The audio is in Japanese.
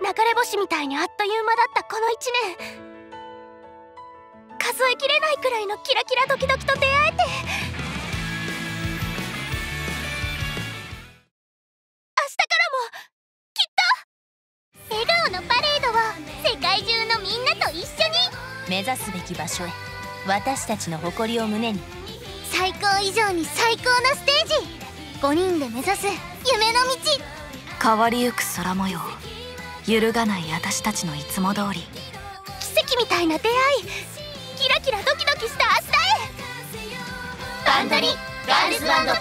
流れ星みたいにあっという間だったこの1年数えきれないくらいのキラキラドキドキと出会えて明日からもきっと笑顔のパレードを世界中のみんなと一緒に目指すべき場所へ私たちの誇りを胸に最高以上に最高なステージ5人で目指す夢の道。変わりゆく空模様揺るがない私たちのいつも通り。奇跡みたいな出会い。キラキラドキドキした明日へ。バンドリガールズバンド